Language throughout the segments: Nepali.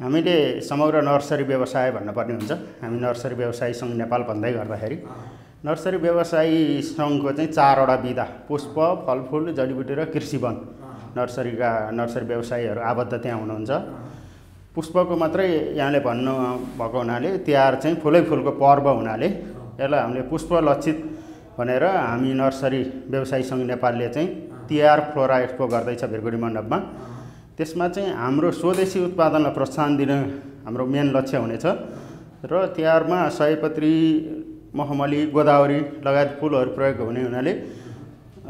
हामीले समग्र नर्सरी व्यवसाय भन्नुपर्ने हुन्छ। हामी नर्सरी व्यवसायी सङ्घ नेपाल भन्दै गर्दाखेरि नर्सरी व्यवसायी सङ्घको चाहिँ चारवटा विधा पुष्प फलफुल जडीबुटी र कृषि वन। नर्सरीका नर्सरी व्यवसायीहरू आबद्ध त्यहाँ हुनुहुन्छ। पुष्पको मात्रै यहाँले भन्नु भएको हुनाले तिहार चाहिँ फुलै फुलको पर्व हुनाले यसलाई हामीले पुष्प लक्षित भनेर हामी नर्सरी व्यवसायी सङ्घ नेपालले चाहिँ तिहार फ्लोरा एक्सपो गर्दैछ भिरगुडी मण्डपमा। त्यसमा चाहिँ हाम्रो स्वदेशी उत्पादनलाई प्रोत्साहन दिन हाम्रो मेन लक्ष्य हुनेछ। र तिहारमा सयपत्री मखमली गोदावरी लगायत फुलहरू प्रयोग हुने हुनाले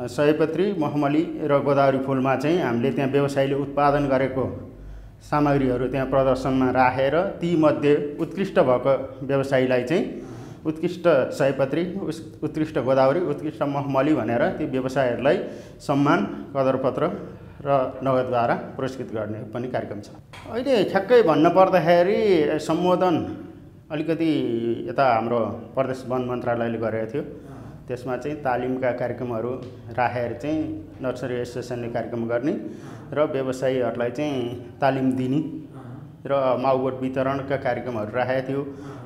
सयपत्री मखमली र गोदावरी फुलमा चाहिँ हामीले त्यहाँ व्यवसायीले उत्पादन गरेको सामग्रीहरू त्यहाँ प्रदर्शनमा राखेर तीमध्ये उत्कृष्ट भएको व्यवसायीलाई चाहिँ उत्कृष्ट सयपत्री उत्कृष्ट गोदावरी उत्कृष्ट मखमली भनेर ती व्यवसायहरूलाई सम्मान कदरपत्र र नगदद्वारा पुरस्कृत गर्ने पनि कार्यक्रम छ। अहिले ठ्याक्कै भन्नुपर्दाखेरि सम्बोधन अलिकति यता हाम्रो प्रदेश वन मन्त्रालयले गरेको थियो। त्यसमा चाहिँ तालिमका कार्यक्रमहरू राखेर चाहिँ नर्सरी एसोसिएसनले कार्यक्रम गर्ने र व्यवसायीहरूलाई चाहिँ तालिम दिने र माउबोट वितरणका कार्यक्रमहरू राखेको थियो।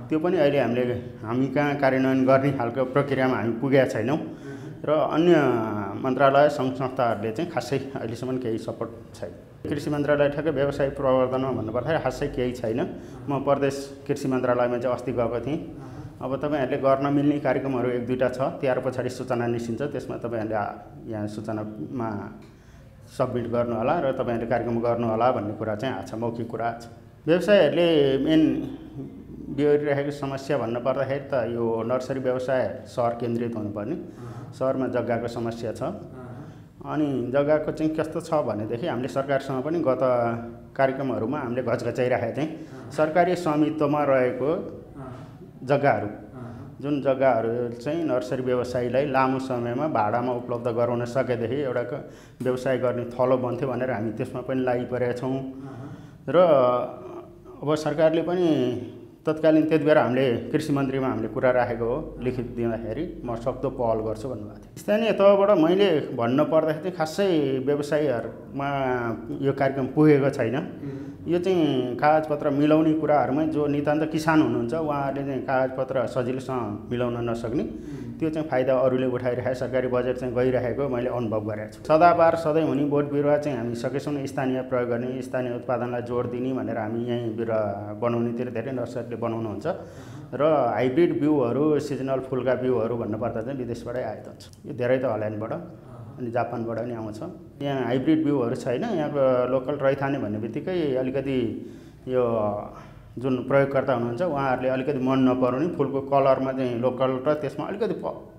त्यो पनि अहिले हामीले हामी कहाँ कार्यान्वयन गर्ने खालको प्रक्रियामा हामी पुगेका छैनौँ। र अन्य मन्त्रालय सङ्घ संस्थाहरूले चाहिँ खासै अहिलेसम्म केही सपोर्ट छैन। कृषि मन्त्रालय ठ्याक्कै व्यवसाय प्रवर्धनमा भन्नुपर्दाखेरि खासै केही छैन। म प्रदेश कृषि मन्त्रालयमा चाहिँ अस्ति गएको थिएँ। अब तपाईँहरूले गर्न मिल्ने कार्यक्रमहरू एक दुईवटा छ तिहार पछाडि सूचना निस्किन्छ त्यसमा तपाईँहरूले यहाँ सूचनामा सब्मिट गर्नु होला र तपाईँहरूले कार्यक्रम गर्नु होला भन्ने कुरा चाहिँ आएको छ मौखिक कुरा छ व्यवसायहरूले मेन बिहोरिरहेको समस्या भन्नु पर्दाखेरि त यो नर्सरी व्यवसाय सहर केन्द्रित हुनुपर्ने। सहरमा जग्गाको समस्या छ। अनि जग्गाको चाहिँ कस्तो छ भनेदेखि हामीले सरकारसँग पनि गत कार्यक्रमहरूमा हामीले घचघचाइराखेका चाहिँ सरकारी स्वामित्वमा रहेको जग्गाहरू। जुन जग्गाहरू चाहिँ नर्सरी व्यवसायीलाई लामो समयमा भाडामा उपलब्ध गराउन सकेदेखि एउटा व्यवसाय गर्ने थलो बन्थ्यो भनेर हामी त्यसमा पनि लागिपरेका छौँ। र अब सरकारले पनि तत्कालीन त्यति बेला हामीले कृषि मन्त्रीमा हामीले कुरा राखेको हो लिखित दिँदाखेरि। म सक्दो पहल गर्छु भन्नुभएको थियो। स्थानीय तहबाट मैले भन्नु पर्दाखेरि चाहिँ खासै व्यवसायीहरूमा यो कार्यक्रम पुगेको छैन। यो चाहिँ कागजपत्र मिलाउने कुराहरूमै जो नितान्त किसान हुनुहुन्छ उहाँहरूले चाहिँ कागजपत्र सजिलोसँग मिलाउन नसक्ने। त्यो चाहिँ फाइदा अरूले उठाइरहेको सरकारी बजेट चाहिँ गइरहेको मैले अनुभव गरेको छु। सदाबार सधैँ हुने बोट बिरुवा चाहिँ हामी सकेसम्म स्थानीय प्रयोग गर्ने स्थानीय उत्पादनलाई जोड दिने भनेर हामी यहीँ बिरुवा बनाउनेतिर धेरै नर्सरीले बनाउनुहुन्छ। र हाइब्रिड बिउहरू सिजनल फुलका बिउहरू भन्नुपर्दा चाहिँ विदेशबाटै आएको हुन्छ। यो धेरै त हल्यान्डबाट अनि जापानबाट नि आउँछ। यहाँ हाइब्रिड बिउहरू छैन यहाँको लोकल रैथाने भन्ने बित्तिकै अलिकति यो जुन प्रयोगकर्ता हुनुहुन्छ उहाँहरूले अलिकति मन नपराउने फुलको कलरमा चाहिँ लोकल र त्यसमा अलिकति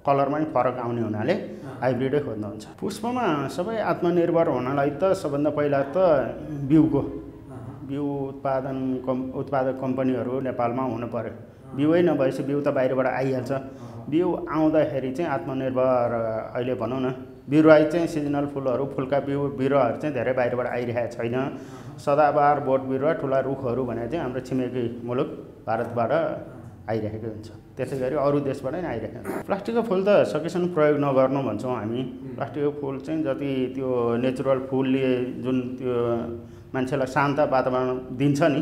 कलरमा पनि फरक आउने हुनाले हाइब्रिडै खोज्नुहुन्छ। पुष्पमा सबै आत्मनिर्भर हुनलाई त सबभन्दा पहिला त बिउको बिउ उत्पादन कम् उत्पादक कम्पनीहरू नेपालमा हुनु पऱ्यो बिउै नभएपछि बिउ त बाहिरबाट आइहाल्छ। बिउ आउँदाखेरि चाहिँ आत्मनिर्भर अहिले भनौँ न। बिरुवा चाहिँ सिजनल फुलहरू फुलका बिउ बिरुवाहरू चाहिँ धेरै बाहिरबाट आइरहेको छैन। सदाबार बोट बिरुवा ठुला रुखहरू भने चाहिँ हाम्रो छिमेकी मुलुक भारतबाट आइरहेको हुन्छ। त्यसै गरी अरू देशबाट नै आइरहेको हुन्छ। प्लास्टिकको फुल त सकेसम्म प्रयोग नगर्नु भन्छौँ हामी। प्लास्टिकको फुल चाहिँ जति त्यो नेचुरल फुलले जुन त्यो मान्छेलाई शान्त वातावरण दिन्छ नि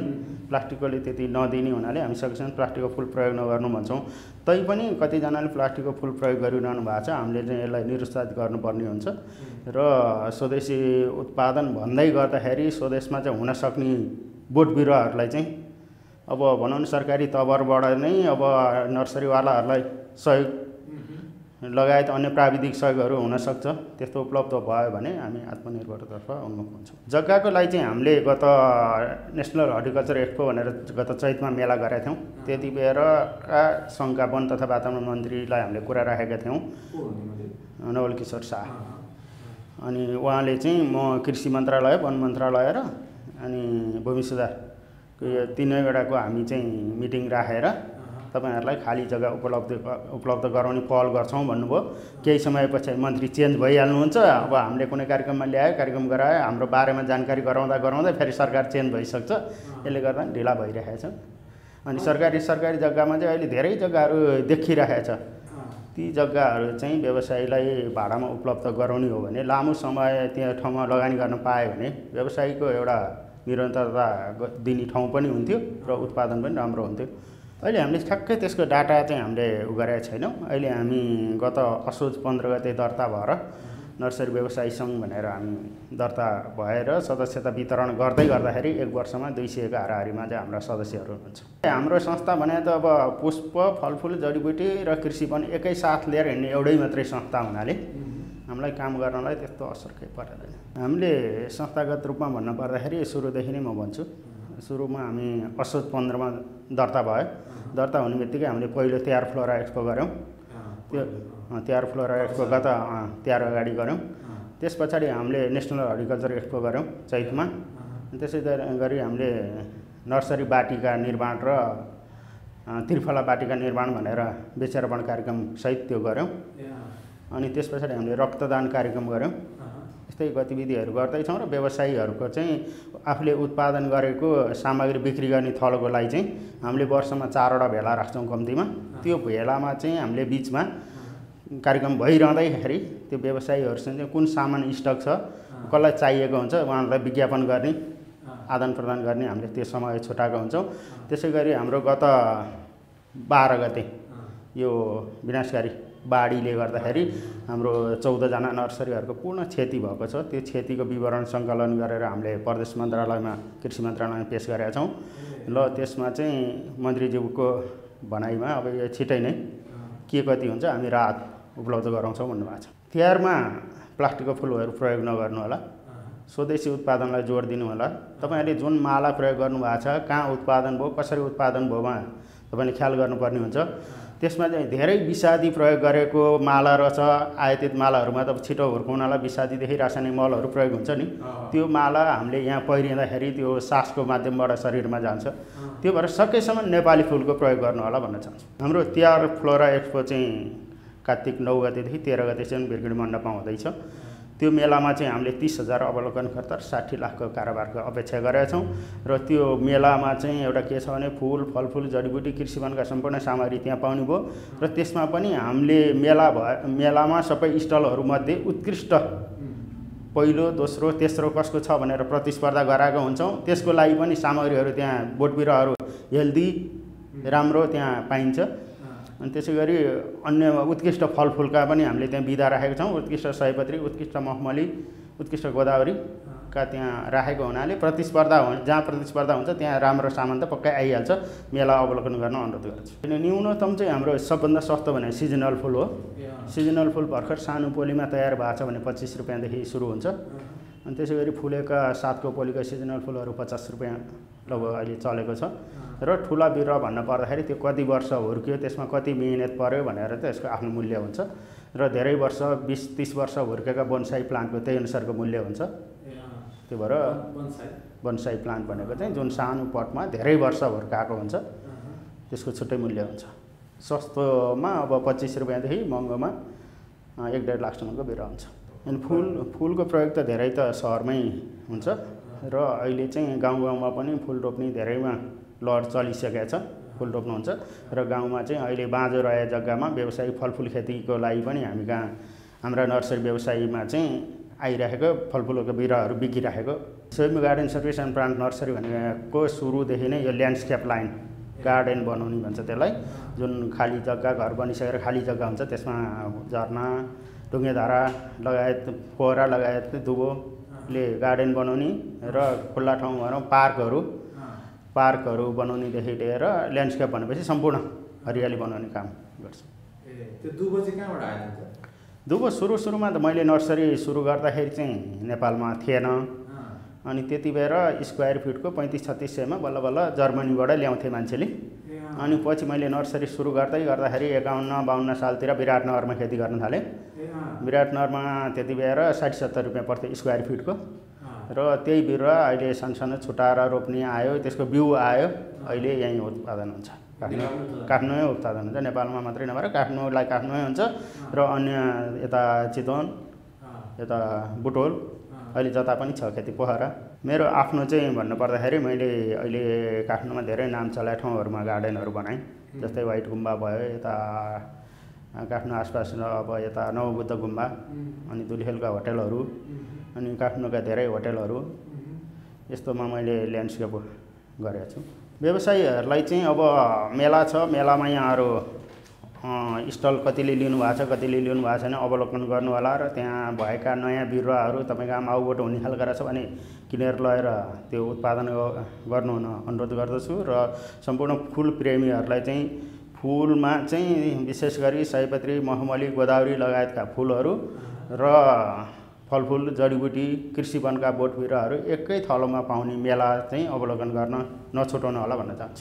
प्लास्टिकले त्यति नदिने हुनाले हामी सकेसम्म प्लास्टिकको फुल प्रयोग नगर्नु भन्छौँ। तैपनि कतिजनाले प्लास्टिकको फुल प्रयोग गरिरहनु भएको छ। हामीले चाहिँ यसलाई निरुत्साहित गर्नुपर्ने हुन्छ। र स्वदेशी उत्पादन भन्दै गर्दाखेरि स्वदेशमा चाहिँ हुन सक्ने बोट बिरुवाहरूलाई चाहिँ अब भनौँ न सरकारी तवरबाट नै अब नर्सरीवालाहरूलाई सहयोग लगायत अन्य प्राविधिक सहयोगहरू हुनसक्छ। त्यस्तो उपलब्ध भयो भने हामी आत्मनिर्भरतर्फ उन्मुख हुन्छौँ जग्गाको लागि चाहिँ हामीले गत नेसनल हर्टिकल्चर एक्सपो भनेर गत चैतमा मेला गरेका थियौँ। त्यति बेरका सङ्घका वन तथा वातावरण मन्त्रीलाई हामीले कुरा राखेका थियौँ। नवल किशोर शाह। अनि उहाँले चाहिँ म कृषि मन्त्रालय वन मन्त्रालय र अनि भूमि सुधारको यो तिनैवटाको हामी चाहिँ मिटिङ राखेर तपाईँहरूलाई खाली जग्गा उपलब्ध उपलब्ध गराउने पहल गर्छौँ भन्नुभयो। केही समयपछि मन्त्री चेन्ज भइहाल्नुहुन्छ। अब हामीले कुनै कार्यक्रममा ल्यायो कार्यक्रम गरायो हाम्रो बारेमा जानकारी गराउँदा गराउँदै फेरि सरकार चेन्ज भइसक्छ। यसले गर्दा ढिला भइरहेको छ अनि सरकारी सरकारी जग्गामा चाहिँ अहिले धेरै जग्गाहरू देखिरहेको छ ती जग्गाहरू चाहिँ व्यवसायीलाई भाडामा उपलब्ध गराउने हो भने लामो समय त्यहाँ ठाउँमा लगानी गर्न पायो भने व्यवसायीको एउटा निरन्तरता दिने ठाउँ पनि हुन्थ्यो र उत्पादन पनि राम्रो हुन्थ्यो। अहिले हामीले ठ्याक्कै त्यसको डाटा चाहिँ हामीले उ गरेका छैनौँ। अहिले हामी गत असोज पन्ध्र गते दर्ता भएर नर्सरी व्यवसायी सङ्घ भनेर हामी दर्ता भएर सदस्यता वितरण गर्दै गर्दाखेरि एक वर्षमा दुई सयको हाराहारीमा चाहिँ हाम्रा सदस्यहरू हुनुहुन्छ। हाम्रो संस्था भने त अब पुष्प फलफुल जडीबुटी र कृषि पनि एकैसाथ लिएर हिँड्ने एउटै मात्रै संस्था हुनाले हामीलाई काम गर्नलाई त्यस्तो असर केही परेदैन हामीले संस्थागत रूपमा भन्नु पर्दाखेरि सुरुदेखि नै म भन्छु सुरुमा हामी असोज पन्ध्रमा दर्ता भयो। दर्ता हुने बित्तिकै हामीले पहिलो तिहार फ्लोरा एक्सपो गऱ्यौँ। त्यो तिहार फ्लोरा एक्सपो गत तिहार अगाडि गऱ्यौँ। त्यस पछाडि हामीले नेसनल हर्टिकल्चर एक्सपो गऱ्यौँ चैतमा। त्यसै गरी हामीले नर्सरी बाटीका निर्माण र त्रिफला बाटीका निर्माण भनेर वृक्षारोपण कार्यक्रम सहित त्यो गऱ्यौँ। अनि त्यस पछाडि हामीले रक्तदान कार्यक्रम गऱ्यौँ। यस्तै गतिविधिहरू गर्दैछौँ र व्यवसायीहरूको चाहिँ आफूले उत्पादन गरेको सामग्री बिक्री गर्ने थलोको लागि चाहिँ हामीले वर्षमा चारवटा भेला राख्छौँ कम्तीमा। त्यो भेलामा चाहिँ हामीले बिचमा कार्यक्रम भइरहँदाखेरि त्यो व्यवसायीहरूसँग चाहिँ कुन सामान स्टक छ कसलाई चाहिएको हुन्छ उहाँहरूलाई विज्ञापन गर्ने आदान प्रदान गर्ने हामीले त्यो समय छुट्याएको हुन्छौँ। त्यसै गरी हाम्रो गत बाह्र गते यो विनाशकारी बाढीले गर्दाखेरि हाम्रो चौधजना नर्सरीहरूको पूर्ण क्षति भएको छ। त्यो क्षतिको विवरण सङ्कलन गरेर हामीले प्रदेश मन्त्रालयमा कृषि मन्त्रालयमा पेस गरेका छौँ। ल त्यसमा चाहिँ मन्त्रीज्यूको भनाइमा अब यो छिटै नै के कति हुन्छ हामी राहत उपलब्ध गराउँछौँ भन्नुभएको छ। तिहारमा प्लास्टिकको फुलहरू प्रयोग नगर्नु होला। स्वदेशी उत्पादनलाई जोड दिनु होला। तपाईँहरूले जुन माला प्रयोग गर्नुभएको छ कहाँ उत्पादन भयो कसरी उत्पादन भयोमा तपाईँले ख्याल गर्नुपर्ने हुन्छ। त्यसमा चाहिँ धेरै विषादी प्रयोग गरेको माला रहेछ आयातित मालाहरूमा त छिटो हुर्काउनलाई विषादीदेखि रासायनिक मलहरू प्रयोग हुन्छ नि। त्यो माला हामीले यहाँ पहिरिँदाखेरि त्यो सासको माध्यमबाट शरीरमा जान्छ। त्यो भएर सकेसम्म नेपाली फुलको प्रयोग गर्नु होला भन्न चाहन्छु। हाम्रो तिहार फ्लोरा एक्सपो चाहिँ कार्तिक नौ गतेदेखि तेह्र गते चाहिँ बिर्गुडी मण्डपमा हुँदैछ। त्यो मेलामा चाहिँ हामीले तिस हजार अवलोकनकर्ता र साठी लाखको कारोबारको अपेक्षा गरेका छौँ। र त्यो मेलामा चाहिँ एउटा के छ भने फुल फलफुल जडीबुटी कृषि वनका सम्पूर्ण सामग्री त्यहाँ पाउने भयो र त्यसमा पनि हामीले मेला भए मेलामा सबै स्टलहरूमध्ये उत्कृष्ट पहिलो दोस्रो तेस्रो कसको छ भनेर प्रतिस्पर्धा गराएको हुन्छौँ। त्यसको लागि पनि सामग्रीहरू त्यहाँ बोट बिरुवाहरू हेल्दी राम्रो त्यहाँ पाइन्छ। अनि त्यसै गरी अन्य उत्कृष्ट फलफुलका पनि हामीले त्यहाँ बिदा राखेका छौँ। उत्कृष्ट सयपत्री उत्कृष्ट मखमली उत्कृष्ट गोदावरीका त्यहाँ राखेको हुनाले प्रतिस्पर्धा हो जहाँ प्रतिस्पर्धा हुन्छ त्यहाँ राम्रो सामान त पक्कै आइहाल्छ। मेला अवलोकन गर्न अनुरोध गर्छु। किन न्यूनतम चाहिँ हाम्रो सबभन्दा सस्तो भने सिजनल फुल हो। सिजनल फुल भर्खर सानो पोलीमा तयार भएको छ भने पच्चिस रुपियाँदेखि सुरु हुन्छ। अनि त्यसै गरी फुलेका सातको पोलीका सिजनल फुलहरू पचास रुपियाँ लगभग अहिले चलेको छ। र ठुला बिरुवा भन्न पर्दाखेरि त्यो कति वर्ष हुर्क्यो त्यसमा कति मिहिनेत पऱ्यो भनेर त यसको आफ्नो मूल्य हुन्छ। र धेरै वर्ष बिस तिस वर्ष हुर्केका बोनसाई प्लान्टको त्यही अनुसारको मूल्य हुन्छ। त्यो भएर बोनसाई। प्लान्ट भनेको चाहिँ जुन सानो पटमा धेरै वर्ष हुर्काएको हुन्छ। त्यसको छुट्टै मूल्य हुन्छ। सस्तोमा अब पच्चिस रुपियाँदेखि महँगोमा एक डेढ लाखसम्मको बिरुवा हुन्छ। अनि फुल फुलको प्रयोग त धेरै त सहरमै हुन्छ। र अहिले चाहिँ गाउँ गाउँमा पनि फुल रोप्ने धेरैमा लहर चलिसकेको छ फुल रोप्नुहुन्छ र गाउँमा चाहिँ अहिले बाँझो रहेको जग्गामा व्यवसायिक फलफुल खेतीको लागि पनि हामी कहाँ हाम्रा नर्सरी व्यवसायीमा चाहिँ आइरहेको फलफुलको बिरुवाहरू बिकिराखेको Swayam garden service and plant nursery भनेको सुरुदेखि नै यो ल्यान्डस्केप लाइन गार्डन बनाउने भन्छ त्यसलाई। जुन खाली जग्गा घर बनिसकेर खाली जग्गा हुन्छ त्यसमा झर्ना ढुङ्गेधारा लगायत फोहरा लगायत दुबोले गार्डन बनाउने र खुल्ला ठाउँ भनौँ पार्कहरू पार्कहरू बनाउनेदेखि लिएर ल्यान्डस्केप भनेपछि सम्पूर्ण हरियाली बनाउने काम गर्छ। दुबो सुरु सुरुमा त मैले नर्सरी सुरु गर्दाखेरि चाहिँ नेपालमा थिएन। अनि त्यति बेर स्क्वायर फिटको पैँतिस छत्तिस सयमा बल्ल बल्ल जर्मनीबाट ल्याउँथेँ मान्छेले। अनि पछि मैले नर्सरी सुरु गर्दै गर्दाखेरि एकाउन्न बाहन्न सालतिर विराटनगरमा खेती गर्न थालेँ। विराटनगरमा त्यति बेर साठी सत्तर रुपियाँ पर्थ्यो स्क्वायर फिटको र त्यही बिरुवा अहिले सानसानो छुट्टाएर रोप्ने आयो त्यसको बिउ आयो अहिले यहीँ उत्पादन हुन्छ। काठमाडौँ काठमाडौँमै उत्पादन हुन्छ नेपालमा मात्रै नभएर काठमाडौँलाई काठमाडौँ हुन्छ। र अन्य यता चितवन यता बुटोल अहिले जता पनि छ खेती पोखरा। मेरो आफ्नो चाहिँ भन्नुपर्दाखेरि मैले अहिले काठमाडौँमा धेरै नाम चलाए ठाउँहरूमा गार्डनहरू बनाएँ। जस्तै वाइट गुम्बा भयो यता काठमाडौँ आसपास अब यता नवबुद्ध गुम्बा अनि दुलिखेलका होटेलहरू अनि काठमाडौँका धेरै होटेलहरू यस्तोमा मैले ल्यान्डस्केप गरेको छु। व्यवसायीहरूलाई चाहिँ अब मेला छ मेलामा यहाँहरू स्टल कतिले लिनुभएको छ कतिले लिनु भएको छैन अवलोकन गर्नु होला र त्यहाँ भएका नयाँ बिरुवाहरू तपाईँको आमा आउबाट हुने खालको रहेछ भने किनेर लगेर त्यो उत्पादन गर्नु हुन अनुरोध गर्दछु र सम्पूर्ण फुल प्रेमीहरूलाई चाहिँ फुलमा चाहिँ विशेष गरी सयपत्री मखमली गोदावरी लगायतका फुलहरू र फलफुल जडीबुटी कृषि वनका बोट बिरुवाहरू एकै थलोमा पाउने मेला चाहिँ अवलोकन गर्न नछुटाउनु होला भन्न चाहन्छु।